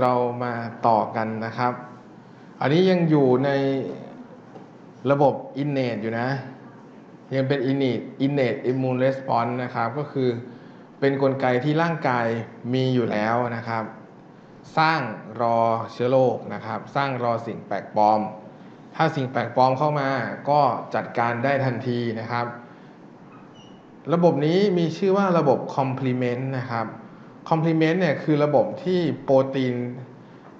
เรามาต่อกันนะครับ อันนี้ยังอยู่ในระบบ innate อยู่นะ ยังเป็น innate innate immune response นะครับ ก็คือเป็นนกลไกที่ร่างกายมีอยู่แล้วนะครับ สร้างรอเชื้อโรคนะครับ สร้างรอสิ่งแปลกปลอม ถ้าสิ่งแปลกปลอมเข้ามาก็จัดการได้ทันทีนะครับ ระบบนี้มีชื่อว่าระบบ complement นะครับ complement เนี่ยคือระบบที่โปรตีน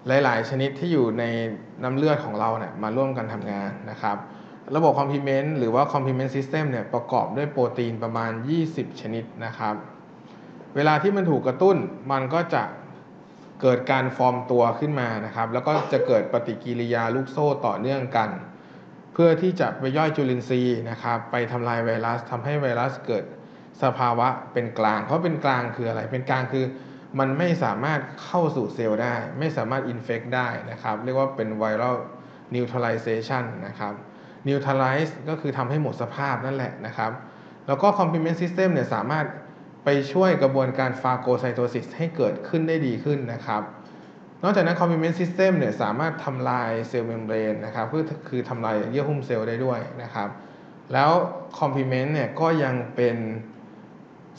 หลาย ๆ ชนิดที่อยู่ในน้ำเลือดของเราเนี่ยมาร่วมกันทำงานนะครับ ระบบ complement หรือว่า complement system เนี่ยประกอบด้วยโปรตีนประมาณ 20 ชนิดนะครับ เวลาที่มันถูกกระตุ้นมันก็จะเกิดการฟอร์มตัวขึ้นมานะครับ แล้วก็จะเกิดปฏิกิริยาลูกโซ่ต่อเนื่องกัน เพื่อที่จะไปย่อยจุลินทรีย์นะครับ ไปทำลายไวรัสทำให้ไวรัสเกิด สภาวะเป็นกลาง เพราะเป็นกลางคืออะไร เป็นกลางคือมันไม่สามารถเข้าสู่เซลล์ได้ ไม่สามารถ infect ได้นะครับ เรียกว่าเป็นไวรัลนิวทร i ล a t i o n นะครับนิวทร l i z e ก็คือทำให้หมดสภาพนั่นแหละนะครับ แล้วก็ complement system เนี่ยสามารถไปช่วยกระบวนการ phagocytosis ให้เกิดขึ้นได้ดีขึ้นนะครับ นอกจากนั้น complement system เนี่ยสามารถทำลาย cell membrane นะครับคือคือทำลายเยื่อหุ้มเซลล์ได้ด้วยนะครับ แล้ว complement เนี่ยก็ยังเป็น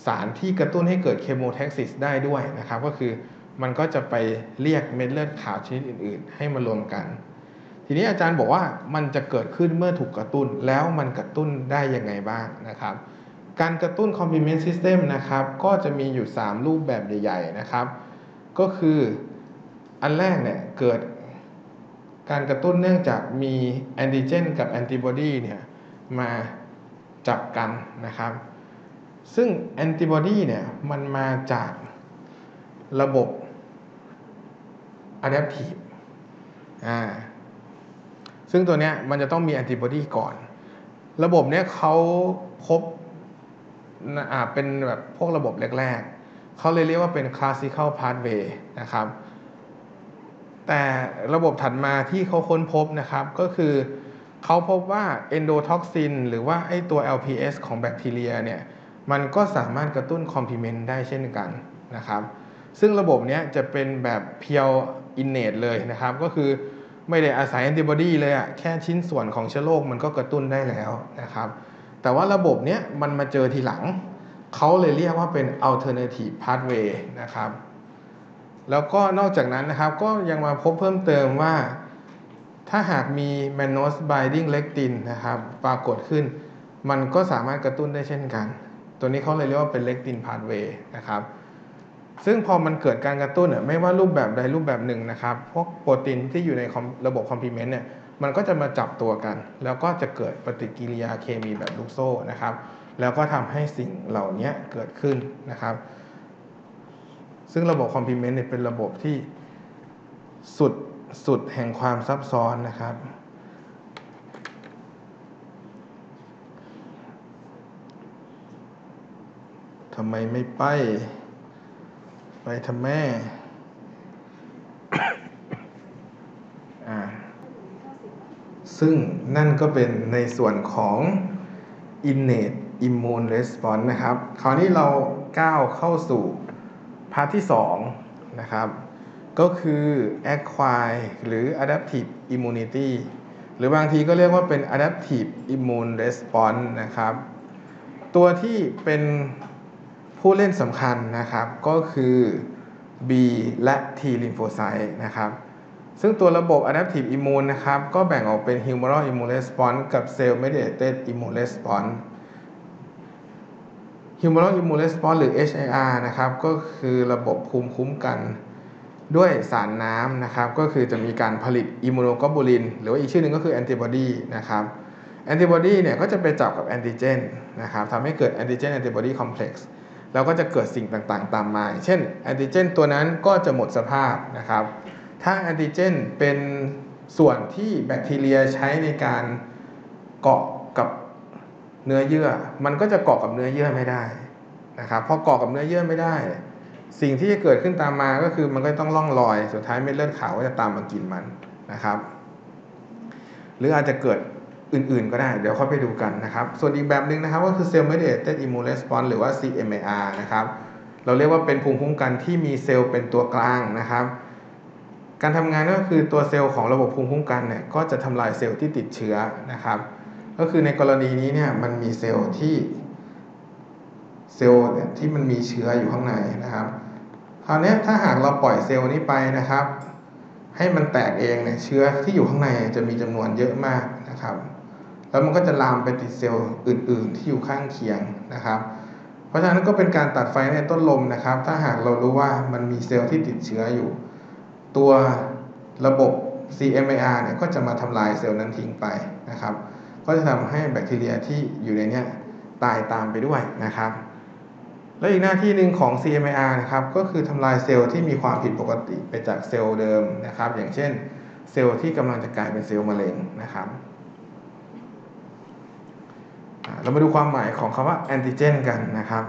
สารที่กระตุ้นให้เกิดเคโมแท็กซิสได้ด้วยนะครับ ก็คือมันก็จะไปเรียกเม็ดเลือดขาวชนิดอื่น ๆ ให้มารวมกัน ทีนี้อาจารย์บอกว่ามันจะเกิดขึ้นเมื่อถูกกระตุ้นแล้วมันกระตุ้นได้ยังไงบ้างนะครับ การกระตุ้น complement system นะครับก็จะมีอยู่ 3 รูปแบบใหญ่ ๆ นะครับ ก็คืออันแรกเนี่ยเกิดการกระตุ้นเนื่องจากมีแอนติเจนกับแอนติบอดีเนี่ยมาจับกันนะครับ ซึ่งแอนติบอดีเนี่ยมันมาจากระบบ adaptive อ่าซึ่งตัวเนี้ยมันจะต้องมีแอนติบอดีก่อน ระบบเนี้ยเขาพบอ่าเป็นแบบพวกระบบแรกๆเขาเลยเรียกว่าเป็น classical pathway นะครับ แต่ระบบถัดมาที่เขาค้นพบนะครับก็คือเขาพบว่า endotoxin หรือว่าไอตัว LPS ของแบคทีเรียเนี่ย มันก็สามารถกระตุ้น complement ได้เช่นกันนะครับ ซึ่งระบบนี้จะเป็นแบบเพียว innate เลยนะครับ ก็คือไม่ได้อาศัยแอนติบอดีเลยอะแค่ชิ้นส่วนของเชื้อโรคมันก็กระตุ้นได้แล้วนะครับ แต่ว่าระบบนี้มันมาเจอทีหลัง เขาเลยเรียกว่าเป็น alternative pathway นะครับ แล้วก็นอกจากนั้นนะครับก็ยังมาพบเพิ่มเติมว่า ถ้าหากมี mannose binding lectin นะครับ ปรากฏขึ้น มันก็สามารถกระตุ้นได้เช่นกัน ตัวนี้เขาเลยเรียกว่าเป็น lectin pathway นะครับซึ่งพอมันเกิดการกระตุ้นเนี่ยไม่ว่ารูปแบบใดรูปแบบหนึ่งนะครับ พวกโปรตีนที่อยู่ในระบบ complement เนี่ยมันก็จะมาจับตัวกัน แล้วก็จะเกิดปฏิกิริยาเคมีแบบลูกโซ่นะครับ แล้วก็ทำให้สิ่งเหล่านี้เกิดขึ้นนะครับ ซึ่งระบบ complement เนี่ยเป็นระบบที่สุดสุดแห่งความซับซ้อนนะครับำไมไม่ไป ไปทำแม่ ซึ่งนั่นก็เป็นในส่วนของ innate immune response นะครับ คราวนี้เราก้าวเข้าสู่พาร์ทที่2นะครับ ก็คือ acquire หรือ adaptive immunity หรือบางทีก็เรียกว่าเป็น adaptive immune response นะครับ ตัวที่เป็น ผู้เล่นสำคัญนะครับก็คือ B และ T lymphocyte นะครับซึ่งตัวระบบ adaptive immune นะครับก็แบ่งออกเป็น humoral immune response กับ cell mediated immune response humoral immune response หรือ HIR นะครับก็คือระบบภูมิคุ้มกันด้วยสารน้ำนะครับก็คือจะมีการผลิต immunoglobulin หรือว่าอีกชื่อหนึ่งก็คือแอนติบอดีนะครับแอนติบอดีเนี่ยก็จะไปจับกับแอนติเจนนะครับทำให้เกิด antigen antibody complex แล้วก็จะเกิดสิ่งต่างๆ ตามมา เช่นแอนติเจนตัวนั้นก็จะหมดสภาพนะครับ ถ้าแอนติเจนเป็นส่วนที่แบคทีเรียใช้ในการเกาะกับเนื้อเยื่อ มันก็จะเกาะกับเนื้อเยื่อไม่ได้นะครับพอเกาะกับเนื้อเยื่อไม่ได้ สิ่งที่จะเกิดขึ้นตามมาก็คือมันก็ต้องล่องลอย สุดท้ายเม็ดเลือดขาวก็จะตามมากินมันนะครับ หรืออาจจะเกิด อื่นๆ ก็ได้ เดี๋ยวค่อยไปดูกันนะครับ ส่วนอีกแบบหนึ่งนะครับก็คือ Cell Mediated Immune Response หรือว่า CMAR นะครับ เราเรียกว่าเป็นภูมิคุ้มกันที่มีเซลล์เป็นตัวกลางนะครับ การทำงานก็คือตัวเซลล์ของระบบภูมิคุ้มกันเนี่ยก็จะทำลายเซลล์ที่ติดเชื้อนะครับ ก็คือในกรณีนี้เนี่ยมันมีเซลล์ที่เซลล์เนี่ยที่มันมีเชื้ออยู่ข้างในนะครับ คราวนี้ถ้าหากเราปล่อยเซลล์นี้ไปนะครับ ให้มันแตกเองเนี่ยเชื้อที่อยู่ข้างในจะมีจำนวนเยอะมากนะครับ แล้วมันก็จะลามไปติดเซลล์อื่น ๆ ที่อยู่ข้างเคียงนะครับ เพราะฉะนั้นก็เป็นการตัดไฟในต้นลมนะครับ ถ้าหากเรารู้ว่ามันมีเซลล์ที่ติดเชื้ออยู่ ตัวระบบ CMIR เนี่ยก็จะมาทำลายเซลล์นั้นทิ้งไปนะครับ ก็จะทำให้แบคทีเรียที่อยู่ในนี้ตายตามไปด้วยนะครับ และอีกหน้าที่หนึ่งของ CMIR นะครับก็คือทำลายเซลล์ที่มีความผิดปกติไปจากเซลล์เดิมนะครับ อย่างเช่น เซลล์ที่กำลังจะกลายเป็นเซลล์มะเร็งนะครับ เรามาดูความหมายของคำว่าแอนติเจนกันนะครับ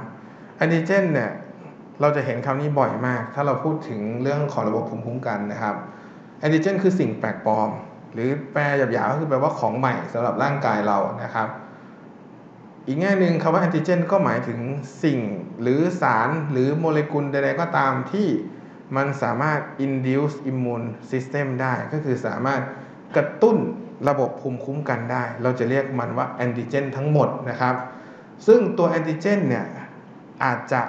แอนติเจนเนี่ยเราจะเห็นคำนี้บ่อยมาก ถ้าเราพูดถึงเรื่องของระบบภูมิคุ้มกันนะครับแอนติเจนคือสิ่งแปลกปลอม หรือแปลหยาบๆก็คือแปลว่าของใหม่สำหรับร่างกายเรานะครับ อีกแง่หนึ่งคำว่าแอนติเจนก็หมายถึงสิ่งหรือสารหรือโมเลกุลใดๆก็ตามที่มันสามารถ induce immune system ได้ ก็คือสามารถกระตุ้น ระบบภูมิคุ้มกันได้ เราจะเรียกมันว่าแอนติเจนทั้งหมดนะครับ ซึ่งตัวแอนติเจนเนี่ยอาจจะ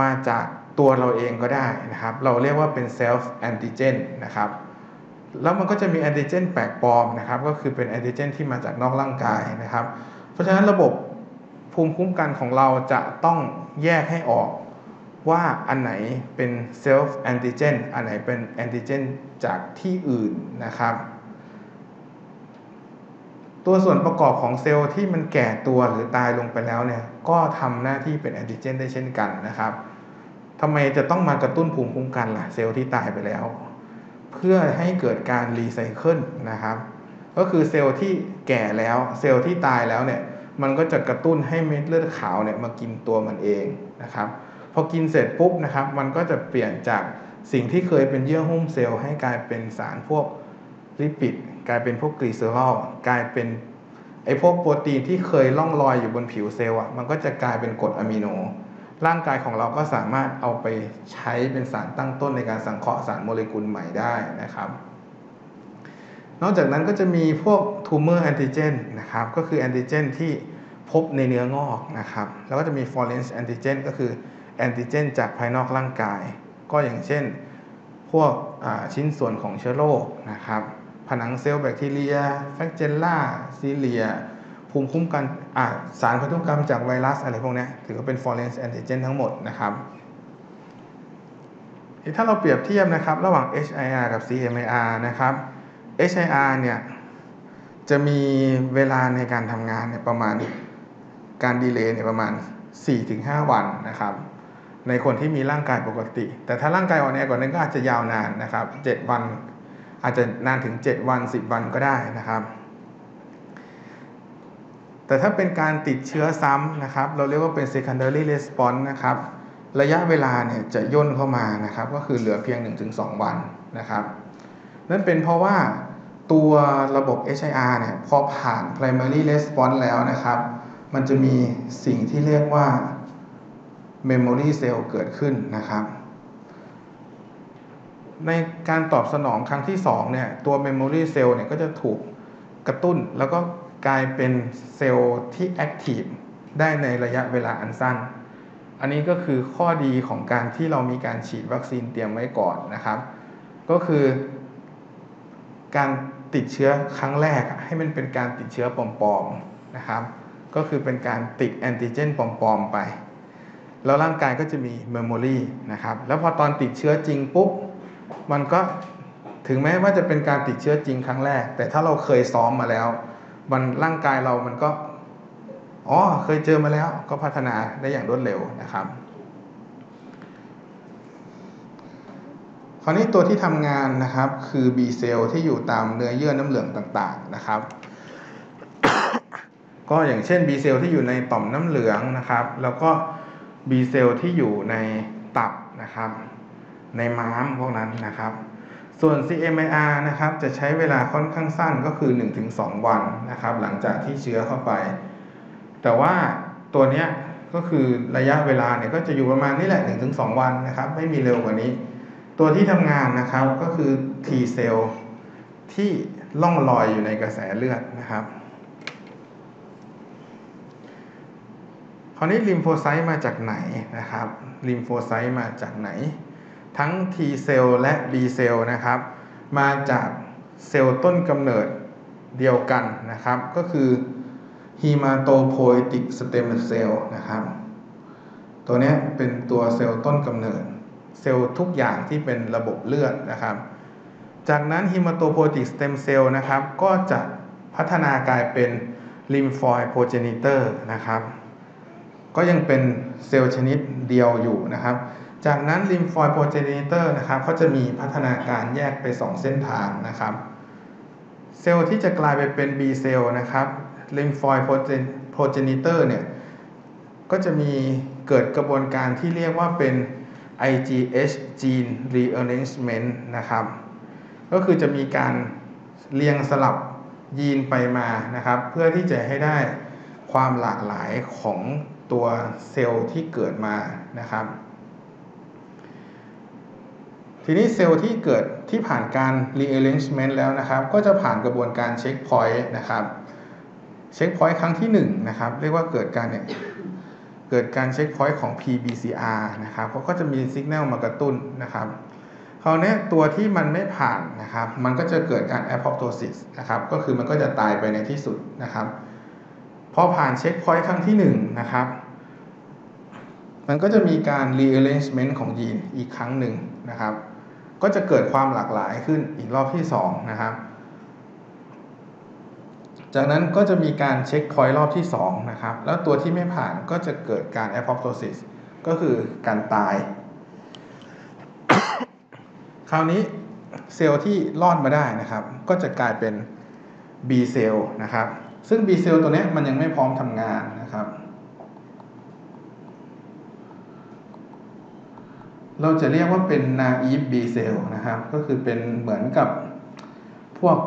มาจากตัวเราเองก็ได้นะครับ เราเรียกว่าเป็น self antigen นะครับ แล้วมันก็จะมีแอนติเจนแปลกปลอมนะครับ ก็คือเป็นแอนติเจนที่มาจากนอกร่างกายนะครับ เพราะฉะนั้นระบบภูมิคุ้มกันของเราจะต้องแยกให้ออกว่าอันไหนเป็น self antigen อันไหนเป็นแอนติเจนจากที่อื่นนะครับ ตัวส่วนประกอบของเซลล์ที่มันแก่ตัวหรือตายลงไปแล้วเนี่ยก็ทำหน้าที่เป็นแอนติเจนได้เช่นกันนะครับทำไมจะต้องมากระตุ้นภูมิคุ้มกันล่ะเซลล์ที่ตายไปแล้ว เพื่อให้เกิดการรีไซเคิลนะครับ ก็คือเซลล์ที่แก่แล้วเซลล์ที่ตายแล้วเนี่ยมันก็จะกระตุ้นให้เม็ดเลือดขาวเนี่ยมากินตัวมันเองนะครับพอกินเสร็จปุ๊บนะครับมันก็จะเปลี่ยนจากสิ่งที่เคยเป็นเยื่อหุ้มเซลล์ให้กลายเป็นสารพวกลิปิด กลายเป็นพวกกลีเซอรอลกลายเป็นไอพวกโปรตีนที่เคยล่องลอยอยู่บนผิวเซลล์อะมันก็จะกลายเป็นกรดอะมิโน ร่างกายของเราก็สามารถเอาไปใช้เป็นสารตั้งต้นในการสังเคราะห์สารโมเลกุลใหม่ได้นะครับ นอกจากนั้นก็จะมีพวก tumor antigen นะครับก็คือแอนติเจนที่พบในเนื้องอกนะครับ แล้วก็จะมี foreign antigen ก็คือแอนติเจนจากภายนอกร่างกาย ก็อย่างเช่น พวกชิ้นส่วนของเชื้อโรคนะครับ ผนังเซลล์แบคทีเรีย flagella cilia ภูมิคุ้มกันสารพันธุกรรมจากไวรัสอะไรพวกนี้ถือว่าเป็น foreign antigen ทั้งหมดนะครับถ้าเราเปรียบเทียบนะครับระหว่าง HIR กับ CMIR นะครับ HIR เนี่ยจะมีเวลาในการทำงานเนี่ยประมาณการดีเลย์เนี่ยประมาณ 4-5 วันนะครับในคนที่มีร่างกายปกติ แต่ถ้าร่างกายอ่อนแอกว่านั้นก็อาจจะยาวนานนะครับ 7 วัน อาจจะนานถึง 7 วัน 10 วันก็ได้นะครับ แต่ถ้าเป็นการติดเชื้อซ้ำนะครับ เราเรียกว่าเป็น secondary response นะครับ ระยะเวลาเนี่ยจะย่นเข้ามานะครับ ก็คือเหลือเพียง 1-2 วันนะครับ นั่นเป็นเพราะว่าตัวระบบ HIR เนี่ยพอผ่าน primary response แล้วนะครับ มันจะมีสิ่งที่เรียกว่า memory cell เกิดขึ้นนะครับ ในการตอบสนองครั้งที่2เนี่ยตัว memory cell เนี่ยก็จะถูกกระตุ้น แล้วก็กลายเป็นเซลล์ที่ active ได้ในระยะเวลาอันสั้น อันนี้ก็คือข้อดีของการที่เรามีการฉีดวัคซีนเตรียมไว้ก่อนนะครับ ก็คือการติดเชื้อครั้งแรกให้มันเป็นการติดเชื้อปลอมๆนะครับ ก็คือเป็นการติดแอนติเจนปลอมๆไป แล้วร่างกายก็จะมี memory นะครับ แล้วพอตอนติดเชื้อจริงปุ๊บ มันก็ถึงแม้ว่าจะเป็นการติดเชื้อจริงครั้งแรก แต่ถ้าเราเคยซ้อมมาแล้ว มันร่างกายเรามันก็อ๋อเคยเจอมาแล้วก็พัฒนาได้อย่างรวดเร็วนะครับ คราวนี้ตัวที่ทำงานนะครับคือ B เซลล์ที่อยู่ตามเนื้อเยื่อน้ำเหลืองต่างๆนะครับ ก็อย่างเช่น B เซลล์ที่อยู่ในต่อมน้ำเหลืองนะครับ แล้วก็ B เซลล์ที่อยู่ในตับนะครับ ในม้ามพวกนั้นนะครับ ส่วน CMIR นะครับจะใช้เวลาค่อนข้างสั้นก็คือ 1-2 วันนะครับ หลังจากที่เชื้อเข้าไป แต่ว่าตัวเนี้ยก็คือระยะเวลาเนี่ยก็จะอยู่ประมาณนี้แหละ 1-2 วันนะครับ ไม่มีเร็วกว่านี้ ตัวที่ทำงานนะครับก็คือ T เซลล์ที่ล่องลอยอยู่ในกระแสเลือดนะครับคราวนี้ลิมโฟไซต์มาจากไหนนะครับลิมโฟไซต์มาจากไหน ทั้ง T เซลล์และ B เซลล์นะครับ มาจากเซลล์ต้นกำเนิดเดียวกันนะครับ ก็คือ hematopoietic stem cell นะครับ ตัวนี้เป็นตัวเซลล์ต้นกำเนิด เซลล์ทุกอย่างที่เป็นระบบเลือดนะครับ จากนั้น hematopoietic stem cell นะครับ ก็จะพัฒนากลายเป็น lymphoid progenitor นะครับ ก็ยังเป็นเซลล์ชนิดเดียวอยู่นะครับ จากนั้น lymphoid progenitor นะครับก็จะมีพัฒนาการแยกไป 2 เส้นทางนะครับ เซลล์ที่จะกลายไปเป็น B เซลล์นะครับ lymphoid progenitor เนี่ยก็จะมีเกิดกระบวนการที่เรียกว่าเป็น IGH gene rearrangement นะครับ ก็คือจะมีการเรียงสลับยีนไปมานะครับ เพื่อที่จะให้ได้ความหลากหลายของตัวเซลล์ที่เกิดมานะครับ ทีนี้เซลล์ที่เกิดที่ผ่านการ rearrangement แล้วนะครับ ก็จะผ่านกระบวนการ checkpoint นะครับ checkpoint ครั้งที่1นะครับเรียกว่าเกิดการเนี่ยเกิดการเช็คพอยต์ของ PBCR นะครับเขาก็จะมีสัญญาณมากระตุ้นนะครับคราวนี้ตัวที่มันไม่ผ่านนะครับ มันก็จะเกิดการ apoptosis นะครับ ก็คือมันก็จะตายไปในที่สุดนะครับพอผ่าน checkpoint ครั้งที่1นะครับ มันก็จะมีการ rearrangement ของยีนอีกครั้งหนึ่งนะครับ ก็จะเกิดความหลากหลายขึ้นอีกรอบที่2นะครับ จากนั้นก็จะมีการ checkpoint รอบที่2นะครับ แล้วตัวที่ไม่ผ่านก็จะเกิดการ apoptosis ก็คือการตาย คราวนี้เซลล์ที่รอดมาได้นะครับ ก็จะกลายเป็น B เซลล์นะครับ ซึ่ง B เซลล์ตัวนี้มันยังไม่พร้อมทำงานนะครับ เราจะเรียกว่าเป็น naive B เซลล์นะครับ ก็คือเป็นเหมือนกับพวก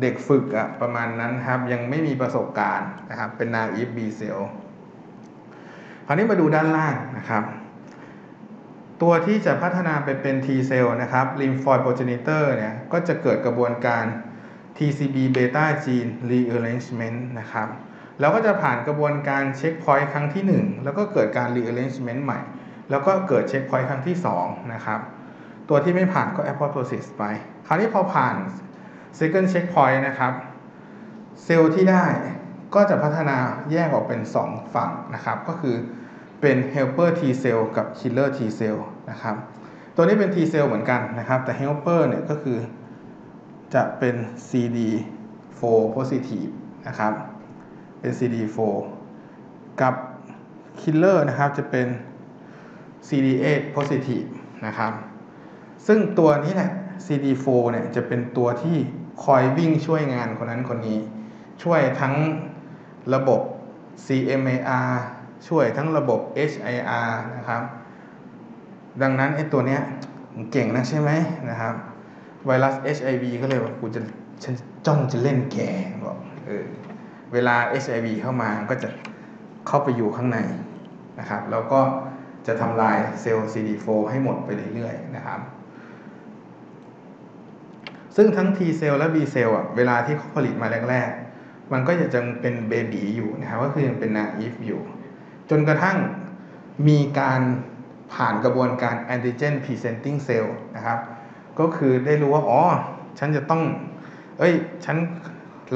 เด็กฝึกอะประมาณนั้นครับ ยังไม่มีประสบการณ์นะครับ เป็น naive B เซลล์คราวนี้มาดูด้านล่างนะครับ ตัวที่จะพัฒนาไปเป็น T เซลล์นะครับ lymphoid progenitor เนี่ยก็จะเกิดกระบวนการ TCR beta gene rearrangement นะครับ แล้วก็จะผ่านกระบวนการ checkpoint ครั้งที่ 1 แล้วก็เกิดการ rearrangement ใหม่ แล้วก็เกิด checkpoint ครั้งที่2นะครับ ตัวที่ไม่ผ่านก็ apoptosis ไป คราวนี้พอผ่าน second checkpoint นะครับ เซลล์ที่ได้ก็จะพัฒนาแยกออกเป็น 2 ฝั่งนะครับ ก็คือเป็น helper T cell กับ killer T cell นะครับ ตัวนี้เป็น T cell เหมือนกันนะครับ แต่ helper เนี่ยก็คือจะเป็น CD4 positive นะครับ เป็น CD4 กับ killer นะครับจะเป็น CD8 positive นะครับ ซึ่งตัวนี้แหละ CD4 เนี่ยจะเป็นตัวที่คอยวิ่งช่วยงานคนนั้นคนนี้ ช่วยทั้งระบบ CMAR ช่วยทั้งระบบ HIR นะครับ ดังนั้นไอ้ตัวเนี้ยเก่งนะใช่ไหมนะครับ ไวรัส HIV ก็เลยว่ากูจะฉันจ้องจะเล่นแกบอกเออเวลา HIV เข้ามาก็จะเข้าไปอยู่ข้างในนะครับ แล้วก็ จะทำลายเซลล์ CD4 ให้หมดไปเรื่อยๆนะครับ ซึ่งทั้ง T เซลล์และ B เซลล์อะเวลาที่เขาผลิตมาแรก ๆ มันก็ยังเป็นเบบีอยู่นะครับก็คือยังเป็นนาอีฟอยู่ จนกระทั่งมีการผ่านกระบวนการ antigen presenting cell นะครับ ก็คือได้รู้ว่าอ๋อฉันจะต้อง เอ้ย ฉัน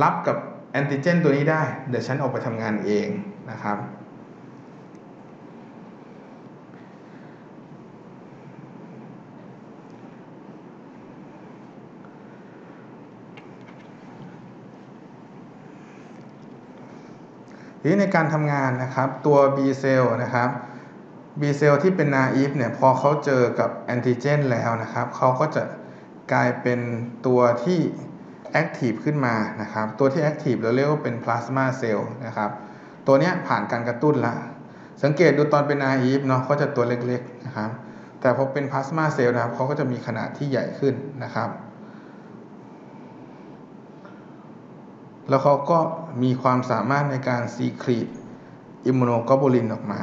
รับกับแอนติเจนตัวนี้ได้ เดี๋ยวฉันออกไปทำงานเองนะครับ ทีนี้ในการทำงานนะครับตัว B เซลล์นะครับ B เซลล์ที่เป็น naive เนี่ยพอเขาเจอกับแอนติเจนแล้วนะครับเขาก็จะกลายเป็นตัวที่ active ขึ้นมานะครับตัวที่ active เราเรียกว่าเป็น plasma cell นะครับตัวนี้ผ่านการกระตุ้นละสังเกตดูตอนเป็น naive เนาะเขาจะตัวเล็กๆนะครับแต่พอเป็น plasma cell นะครับเขาก็จะมีขนาดที่ใหญ่ขึ้นนะครับ แล้วเขาก็มีความสามารถในการซีครีตอิมมูโนกลบูลินออกมา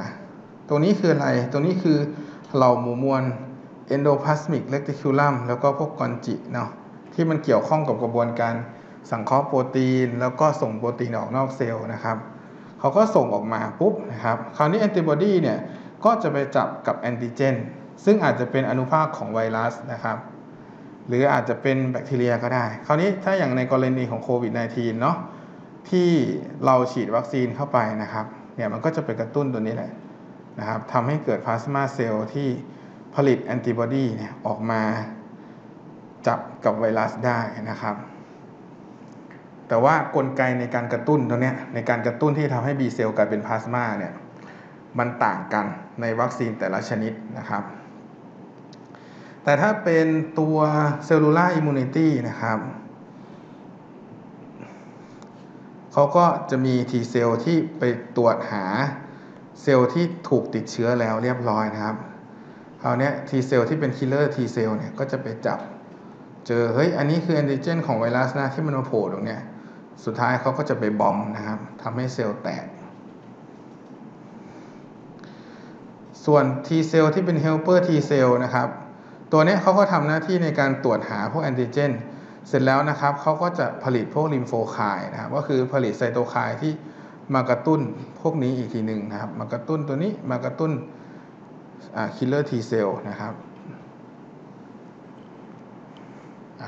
ตัวนี้คืออะไรตัวนี้คือเหล่าหมู่มวล endoplasmic reticulum แล้วก็พวกกอนจิเนาะที่มันเกี่ยวข้องกับกระบวนการสังเคราะห์โปรตีน แล้วก็ส่งโปรตีนออกนอกเซลล์นะครับเขาก็ส่งออกมาปุ๊บนะครับ คราวนี้แอนติบอดีเนี่ยก็จะไปจับกับแอนติเจนซึ่งอาจจะเป็นอนุภาคของไวรัสนะครับ หรืออาจจะเป็นแบคทีเรียก็ได้ คราวนี้ถ้าอย่างในกรณีของโควิด -19 เนาะที่เราฉีดวัคซีนเข้าไปนะครับเนี่ยมันก็จะไปกระตุ้นตัวนี้แหละนะครับทำให้เกิดพลาสมาเซลล์ที่ผลิตแอนติบอดีเนี่ยออกมาจับกับไวรัสได้นะครับ แต่ว่ากลไกในการกระตุ้นตัวเนี้ยในการกระตุ้นที่ทำให้ B เซลล์กลายเป็นพลาสมาเนี่ยมันต่างกันในวัคซีนแต่ละชนิดนะครับ แต่ถ้าเป็นตัว cellular immunity นะครับเขาก็จะมี T เซลล์ที่ไปตรวจหาเซลล์ที่ถูกติดเชื้อแล้วเรียบร้อยนะครับคราวนี้ T เซลล์ที่เป็นคิลเลอร์ T เซลล์เนี่ยก็จะไปจับ เจอเฮ้ยอันนี้คือแอนติเจนของไวรัสนะที่มันมาโผล่ตรงเนี้ยสุดท้ายเขาก็จะไป bomb นะครับทำให้เซลล์แตก ส่วน T เซลล์ที่เป็น helper T เซลล์นะครับ ตัวนี้เขาก็ทำหน้าที่ในการตรวจหาพวกแอนติเจนเสร็จแล้วนะครับเขาก็จะผลิตพวก lymphokine นะครับก็คือผลิตไซโตไคน์ที่มากระตุ้นพวกนี้อีกทีหนึ่งนะครับ มากระตุ้นตัวนี้มากระตุ้น killer T เซลล์นะครับ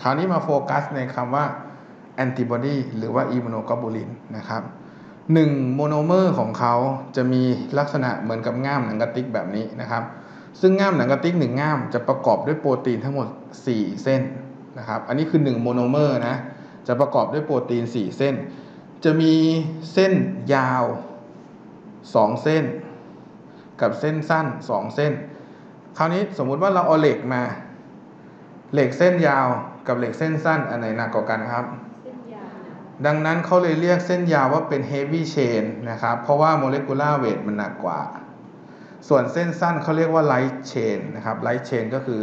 คราวนี้มาโฟกัสในคำว่าแอนติบอดีหรือว่า immunoglobulin นะครับหนึ่งโมโนเมอร์ของเขาจะมีลักษณะเหมือนกับง่ามหนังกระติกแบบนี้นะครับ ซึ่งง่ามหนังกระติกหนึ่งง่ามจะประกอบด้วยโปรตีนทั้งหมด 4 เส้นนะครับ อันนี้คือ1โมโนเมอร์นะ จะประกอบด้วยโปรตีน 4 เส้น จะมีเส้นยาว 2 เส้น กับเส้นสั้น 2 เส้น คราวนี้สมมุติว่าเราเอาเหล็กมา เหล็กเส้นยาวกับเหล็กเส้นสั้น อันไหนหนักกว่ากันครับดังนั้นเขาเลยเรียกเส้นยาวว่าเป็น heavy chain นะครับ เพราะว่า molecular weight มันหนักกว่า ส่วนเส้นสั้นเขาเรียกว่า light chain นะครับ light chain ก็คือ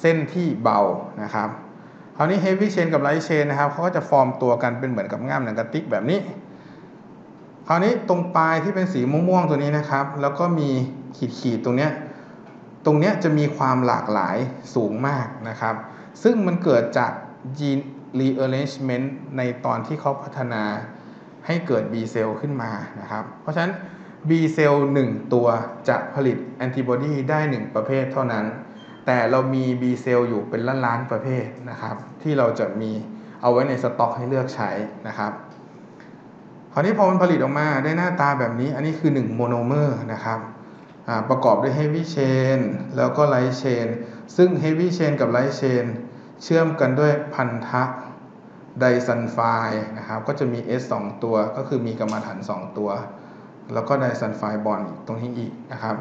เส้นที่เบานะครับคราวนี้ heavy chain กับ light chain นะครับเขาก็จะฟอร์มตัวกันเป็นเหมือนกับง่ามหนังกระติกแบบนี้ คราวนี้ตรงปลายที่เป็นสีม่วงๆตัวนี้นะครับ แล้วก็มีขีดๆตรงเนี้ยตรงเนี้ยจะมีความหลากหลายสูงมากนะครับ ซึ่งมันเกิดจาก gene rearrangement ในตอนที่เขาพัฒนาให้เกิด B เซลล์ขึ้นมานะครับ เพราะฉะนั้น B เซลล์1ตัวจะผลิตแอนติบอดีได้ 1 ประเภทเท่านั้น แต่เรามี B เซลล์อยู่เป็นล้านล้านประเภทนะครับ ที่เราจะมีเอาไว้ในสต็อกให้เลือกใช้นะครับ คราวนี้พอมันผลิตออกมาได้หน้าตาแบบนี้ อันนี้คือ1โมโนเมอร์นะครับประกอบด้วย heavy chain แล้วก็ light chain ซึ่ง heavy chain กับ light chain เชื่อมกันด้วยพันธะไดซัลไฟนะครับ ก็จะมี S 2 ตัว ก็คือมีกรรมฐาน 2 ตัว แล้วก็ไดซัลไฟบอนด์ตรงนี้อีกนะครับ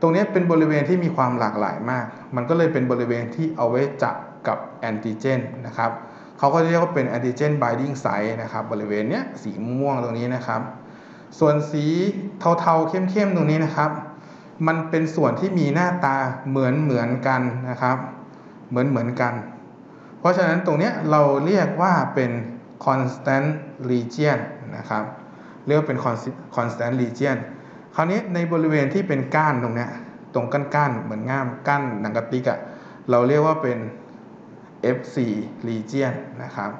ตรงนี้เป็นบริเวณที่มีความหลากหลายมาก มันก็เลยเป็นบริเวณที่เอาไว้จับกับแอนติเจนนะครับเขาก็เรียกว่าเป็นแอนติเจนไบดิ้งไซต์นะครับบริเวณเนี้ยสีม่วงตรงนี้นะครับ ส่วนสีเทาๆเข้มๆตรงนี้นะครับ มันเป็นส่วนที่มีหน้าตาเหมือนเหมือนกันนะครับ เหมือนเหมือนกัน เพราะฉะนั้นตรงนี้เราเรียกว่าเป็น constant region นะครับ เรียกว่าเป็น constant region คราวนี้ในบริเวณที่เป็นก้านตรงนี้ตรงก้านๆเหมือนง่ามก้านหนังกระติกอะเราเรียกว่าเป็น F4 region นะครับ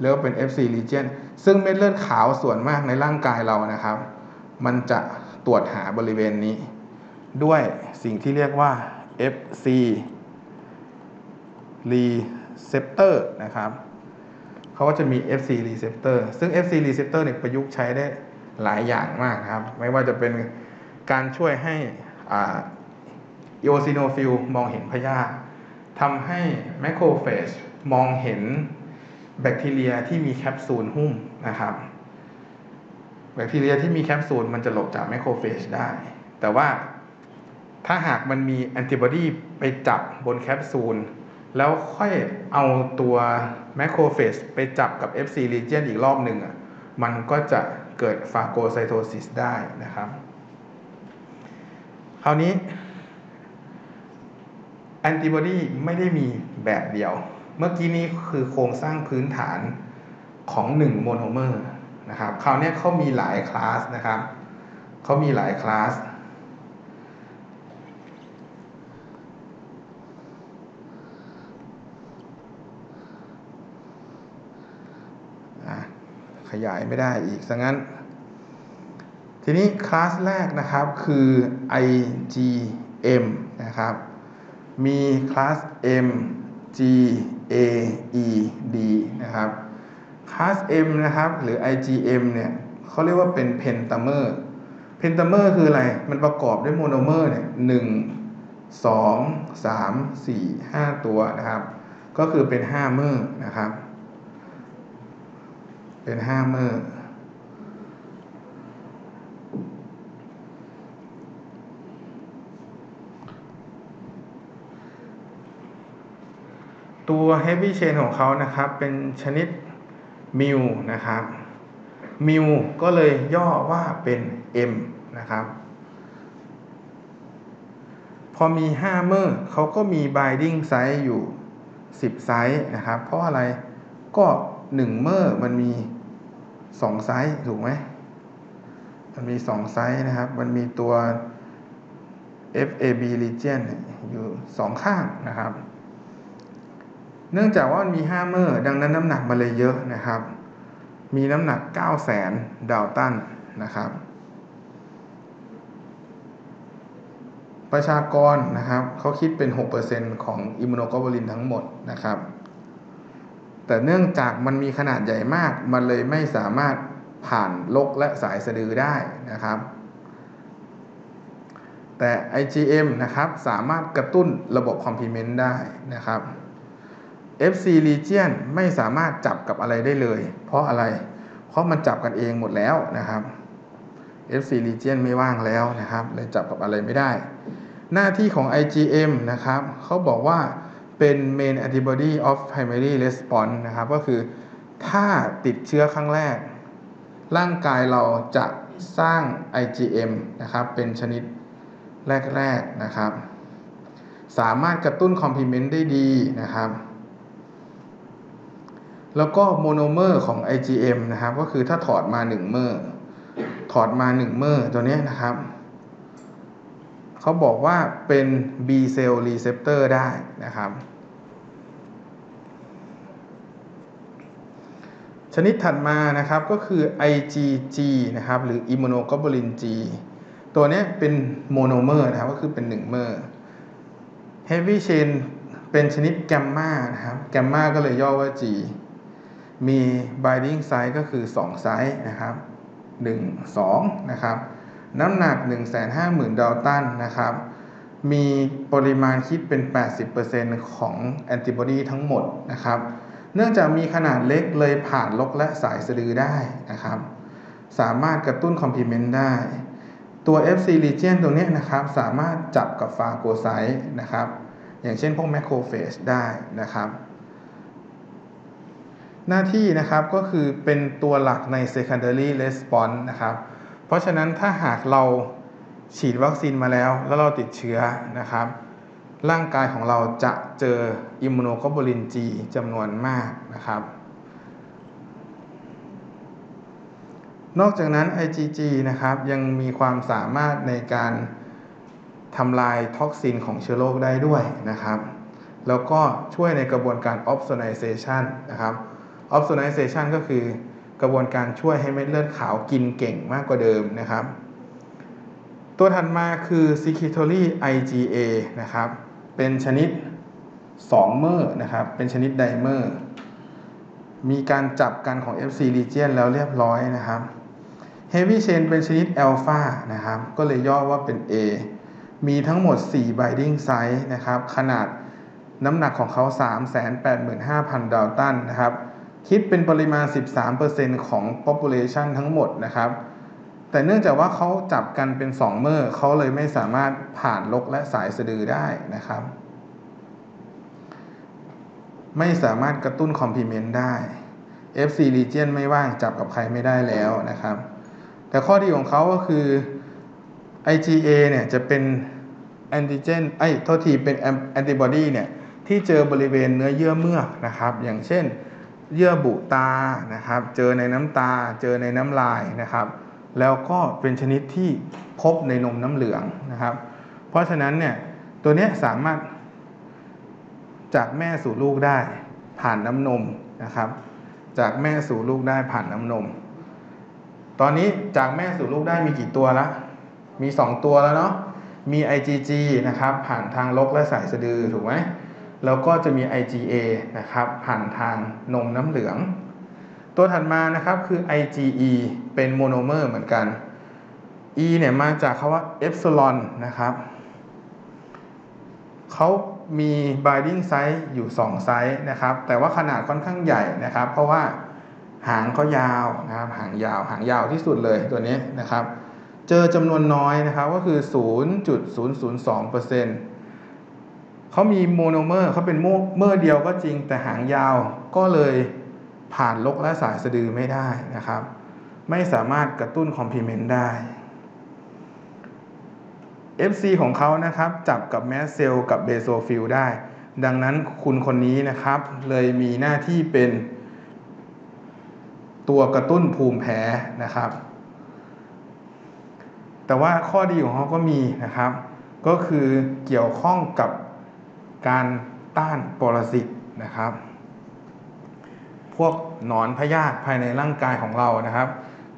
เรียกว่าเป็น F4 region ซึ่งเม็ดเลือดขาวส่วนมากในร่างกายเรานะครับ มันจะตรวจหาบริเวณนี้ ด้วยสิ่งที่เรียกว่า FC receptor นะครับ เขาก็จะมี FC receptor ซึ่ง FC receptor เนี่ยประยุกต์ใช้ได้หลายอย่างมากครับ ไม่ว่าจะเป็นการช่วยให้อีโอซิโนฟิลมองเห็นพยาธิทำให้ macrophage มองเห็นแบคทีเรียที่มีแคปซูลหุ้มนะครับ แบคทีเรียที่มีแคปซูลมันจะหลบจาก macrophage ได้ แต่ว่าถ้าหากมันมีแอนติบอดีไปจับบนแคปซูล แล้วค่อยเอาตัว macrophage ไปจับกับ FC region อีกรอบหนึ่งอะมันก็จะเกิด phagocytosis ได้นะครับ คราวนี้แอนติบอดีไม่ได้มีแบบเดียว เมื่อกี้นี้คือโครงสร้างพื้นฐานของ1โมโนเมอร์นะครับ คราวนี้เขามีหลายคลาสนะครับเขามีหลายคลาส ขยายไม่ได้อีกซะงั้น ทีนี้คลาสแรกนะครับคือ IgM นะครับ มี class M G A E D นะครับคลาส M นะครับหรือ IgM เนี่ยเขาเรียกว่าเป็น pentamer pentamer คืออะไร มันประกอบด้วยโมโนเมอร์เนี่ยหนึ่งสองสามสี่ห้าตัวนะครับ ก็คือเป็นห้าเมอร์นะครับ เป็นห้าเมอตัว heavy chain ของเขานะครับ เป็นชนิดมิวนะครับมิวก็เลยย่อว่าเป็น M นะครับ พอมี5 mer เขาก็มี binding site อยู่ 10 site นะครับ เพราะอะไรก็ 1 mer มันมี2 site ถูกไหมมันมี2 site นะครับ มันมีตัว FAB region อยู่2ข้างนะครับ เนื่องจากว่ามันมี5 mer ดังนั้นน้ำหนักมันเลยเยอะนะครับ มีน้ำหนัก 9 0 0 0 0 0ดาลตันนะครับ ประชากรนะครับเขาคิดเป็น 6%ของอิมมูโนโกลบูลินทั้งหมดนะครับ แต่เนื่องจากมันมีขนาดใหญ่มาก มันเลยไม่สามารถผ่านลกและสายสะดือได้นะครับ แต่ IgM นะครับสามารถกระตุ้นระบบคอมพลีเมนต์ได้นะครับ FC region ไม่สามารถจับกับอะไรได้เลย เพราะอะไร เพราะมันจับกันเองหมดแล้วนะครับ FC region ไม่ว่างแล้วนะครับเลยจับกับอะไรไม่ได้ หน้าที่ของ IgM นะครับเขาบอกว่า เป็น main antibody of primary response นะครับ ก็คือถ้าติดเชื้อครั้งแรก ร่างกายเราจะสร้าง IgM นะครับ เป็นชนิดแรก ๆ นะครับ สามารถกระตุ้นคอมพลีเมนต์ได้ดีนะครับ แล้วก็โมโนเมอร์ของ IgM นะครับ ก็คือถ้าถอดมา1 mer ถอดมา1 mer ตัวนี้นะครับ เขาบอกว่าเป็น B cell receptor ได้นะครับ ชนิดถัดมานะครับก็คือ IgG นะครับหรือ immunoglobulin G ตัวนี้เป็นโมโนเมอร์นะครับก็คือเป็น1 mer heavy chain เป็นชนิดแกมมานะครับแกมมาก็เลยย่อว่า G มี binding site ก็คือ 2 site นะครับ 1 2 นะครับ น้ำหนัก 150,000ดาลตันนะครับ มีปริมาณคิดเป็น 80%ของแอนติบอดีทั้งหมดนะครับ เนื่องจากมีขนาดเล็กเลยผ่านรกและสายสะดือได้นะครับ สามารถกระตุ้น complement ได้ ตัว FC region ตรงนี้นะครับ สามารถจับกับ phagocyte นะครับ อย่างเช่นพวก macrophage ได้นะครับหน้าที่นะครับก็คือเป็นตัวหลักใน secondary response นะครับ เพราะฉะนั้นถ้าหากเราฉีดวัคซีนมาแล้วแล้วเราติดเชื้อนะครับ ร่างกายของเราจะเจออิมมูโนโกลบูลิน G จำนวนมากนะครับ นอกจากนั้น IgG นะครับยังมีความสามารถในการทำลายท็อกซินของเชื้อโรคได้ด้วยนะครับ แล้วก็ช่วยในกระบวนการ opsonization นะครับ opsonization ก็คือ กระบวนการช่วยให้เม็ดเลือดขาวกินเก่งมากกว่าเดิมนะครับ ตัวถัดมาคือ secretory IgA นะครับ เป็นชนิด2 mer นะครับ เป็นชนิด dimer มีการจับกันของ FC region แล้วเรียบร้อยนะครับ heavy chain เป็นชนิดอัลฟานะครับ ก็เลยย่อว่าเป็น A มีทั้งหมด 4 binding site นะครับ ขนาดน้ำหนักของเขา 385,000 ดาลตันนะครับ คิดเป็นปริมาณ 13%ของ population ทั้งหมดนะครับ แต่เนื่องจากว่าเขาจับกันเป็น 2 เมอร์เขาเลยไม่สามารถผ่านลกและสายสะดือได้นะครับ ไม่สามารถกระตุ้นคอมพลีเมนต์ได้ FC region ไม่ว่างจับกับใครไม่ได้แล้วนะครับ แต่ข้อดีของเขาก็คือ IgA เนี่ยจะเป็นแอนติเจนไอ้โทษทีเป็นแอนติบอดีเนี่ยที่เจอบริเวณเนื้อเยื่อเมือกนะครับ อย่างเช่น เยื่อบุตานะครับ เจอในน้ำตา เจอในน้ำลายนะครับ แล้วก็เป็นชนิดที่พบในนมน้ำเหลืองนะครับ เพราะฉะนั้นเนี่ยตัวนี้สามารถจากแม่สู่ลูกได้ผ่านน้ำนมนะครับ จากแม่สู่ลูกได้ผ่านน้ำนม ตอนนี้จากแม่สู่ลูกได้มีกี่ตัวละ มี 2 ตัวแล้วเนาะ มี IgG นะครับผ่านทางลกและสายสะดือถูกไหม แล้วก็จะมี IgA นะครับผ่านทางนมน้ำเหลือง ตัวถัดมานะครับคือ IgE เป็นโมโนเมอร์เหมือนกัน E เนี่ยมาจากคาว่าเอ p ซ l o n นะครับเขามี binding site อยู่ 2 site นะครับ แต่ว่าขนาดค่อนข้างใหญ่นะครับ เพราะว่าหางเขายาวนะครับหางยาวหางยาวที่สุดเลยตัวนี้นะครับ เจอจำนวนน้อยนะครับก็คือ 0.002%เขามีโมโนเมอร์เขาเป็น mer เดียวก็จริงแต่หางยาวก็เลยผ่านรกและสายสะดือไม่ได้นะครับ ไม่สามารถกระตุ้น complement ได้ FC ของเขานะครับจับกับ mast cell กับ basophil ได้ ดังนั้นคุณคนนี้นะครับเลยมีหน้าที่เป็นตัวกระตุ้นภูมิแพ้นะครับ แต่ว่าข้อดีของเขาก็มีนะครับ ก็คือเกี่ยวข้องกับ การต้านปรสิตนะครับ พวกหนอนพยาธิภายในร่างกายของเรานะครับ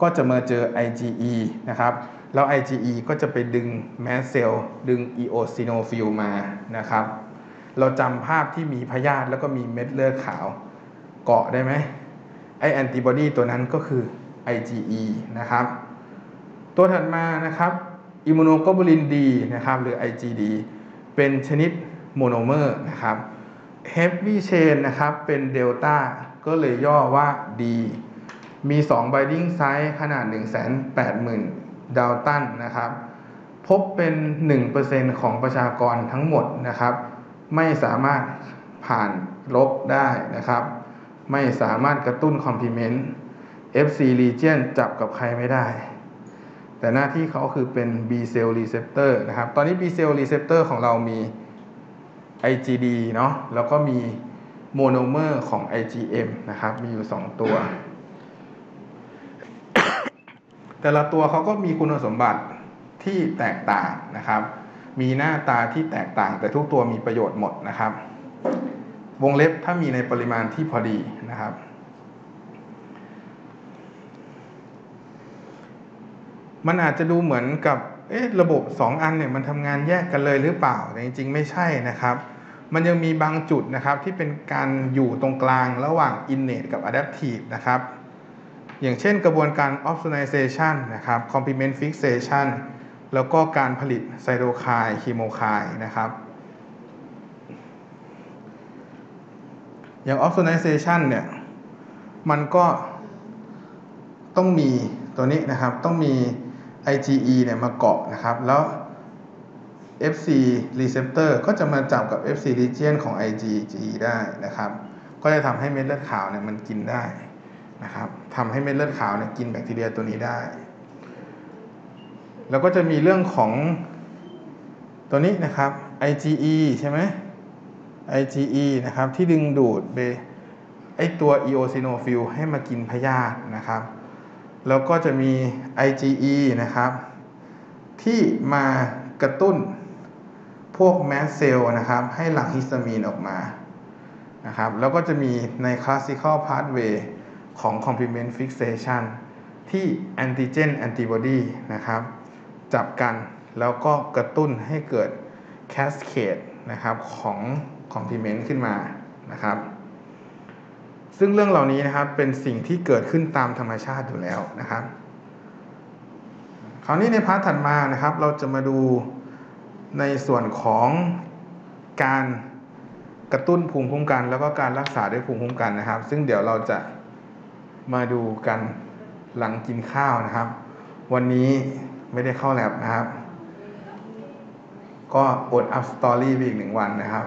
ก็จะมาเจอ IgE นะครับแล้ว IgE ก็จะไปดึงแมสเซลดึง eosinophil มานะครับ เราจำภาพที่มีพยาธิแล้วก็มีเม็ดเลือดขาวเกาะได้ไหมไอแอนติบอดีตัวนั้นก็คือ IgE นะครับ ตัวถัดมานะครับ immunoglobulin D นะครับหรือ IgD เป็นชนิด โมโนเมอร์นะครับ heavy chain นะครับเป็นเดลต้าก็เลยย่อว่า D มี 2 binding site ขนาด 180,000 ดาลตันนะครับ พบเป็น 1%ของประชากรทั้งหมดนะครับ ไม่สามารถผ่านรกได้นะครับ ไม่สามารถกระตุ้น complement FC region จับกับใครไม่ได้ แต่หน้าที่เขาคือเป็น B cell receptor นะครับ ตอนนี้ B cell receptor ของเรามี IgD เนาะแล้วก็มีโมโนเมอร์ของ IgM นะครับ มีอยู่ 2 ตัว แต่ละตัวเขาก็มีคุณสมบัติที่แตกต่างนะครับ มีหน้าตาที่แตกต่าง แต่ทุกตัวมีประโยชน์หมดนะครับ วงเล็บถ้ามีในปริมาณที่พอดีนะครับ มันอาจจะดูเหมือนกับเอ๊ะระบบ 2 อันเนี่ยมันทำงานแยกกันเลยหรือเปล่าแต่จริงๆ ไม่ใช่นะครับ มันยังมีบางจุดนะครับที่เป็นการอยู่ตรงกลางระหว่าง innate กับ adaptive นะครับ อย่างเช่นกระบวนการ opsonization นะครับ complement fixation แล้วก็การผลิตไซโตไคน์คีโมไคน์นะครับ อย่าง opsonization เนี่ยมันก็ต้องมีตัวนี้นะครับต้องมี IgE เนี่ยมาเกาะนะครับ แล้ว FC receptor ก็จะมาจับกับ FC region ของ IgG ได้นะครับ ก็จะทำให้เม็ดเลือดขาวเนี่ยมันกินได้นะครับทำให้เม็ดเลือดขาวเนี่ยกินแบคทีเรียตัวนี้ได้ แล้วก็จะมีเรื่องของตัวนี้นะครับ IgE ใช่ไหม IgE นะครับที่ดึงดูดเบไอตัว eosinophil ให้มากินพยาธินะครับ แล้วก็จะมี IgE นะครับ ที่มากระตุ้น วกแมสเซลนะครับให้หลั่งฮิสตามีนออกมานะครับแล้วก็จะมีใน classical pathway ของ complement fixation ที่ antigen antibody นะครับ จับกันแล้วก็กระตุ้นให้เกิด cascade นะครับของ complement ขึ้นมานะครับ ซึ่งเรื่องเหล่านี้นะครับเป็นสิ่งที่เกิดขึ้นตามธรรมชาติอยู่แล้วนะครับ คราวนี้ในพาร์ทถัดมานะครับ เราจะมาดู ในส่วนของการกระตุ้นภูมิคุ้มกัน แล้วก็การรักษาด้วยภูมิคุ้มกันนะครับ ซึ่งเดี๋ยวเราจะมาดูกันหลังกินข้าวนะครับ วันนี้ไม่ได้เข้าแลบนะครับ ก็อดอัพสตอรี่ไปอีกหนึ่งวันนะครับ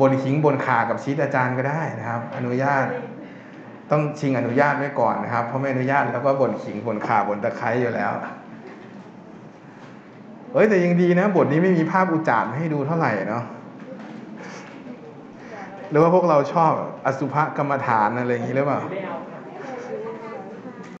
บนขิงบนขากับชีตอาจารย์ก็ได้นะครับ อนุญาตต้องชิงอนุญาตไว้ก่อนนะครับ เพราะไม่อนุญาตแล้วก็บนขิงบนขาบนตะไคร้อยู่แล้ว เอ้ยแต่ยังดีนะ บทนี้ไม่มีภาพอุจจารให้ดูเท่าไหร่เนาะหรือว่าพวกเราชอบอสุภกรรมฐานอะไรอย่างนี้หรือเปล่า